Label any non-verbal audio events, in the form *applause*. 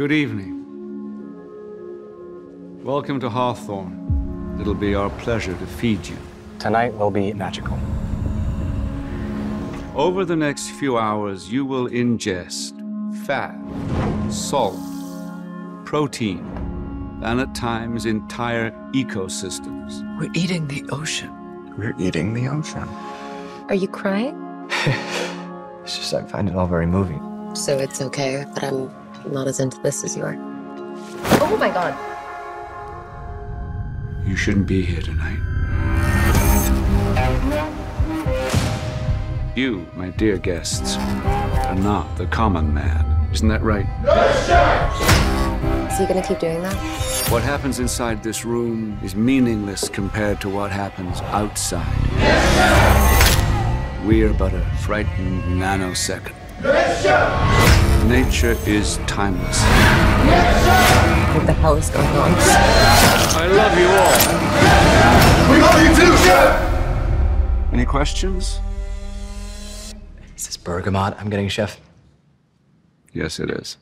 Good evening. Welcome to Hawthorne. It'll be our pleasure to feed you. Tonight will be magical. Over the next few hours, you will ingest fat, salt, protein, and at times entire ecosystems. We're eating the ocean. We're eating the ocean. Are you crying? *laughs* It's just I find it all very moving. So it's okay that I'm not as into this as you are. Oh my god. You shouldn't be here tonight. You, my dear guests, are not the common man. Isn't that right? Is he gonna keep doing that? What happens inside this room is meaningless compared to what happens outside. We are but a frightened nanosecond. Nature is timeless. What the hell is going on? I love you all. We love you too, Chef! Any questions? Is this bergamot I'm getting, Chef? Yes, it is.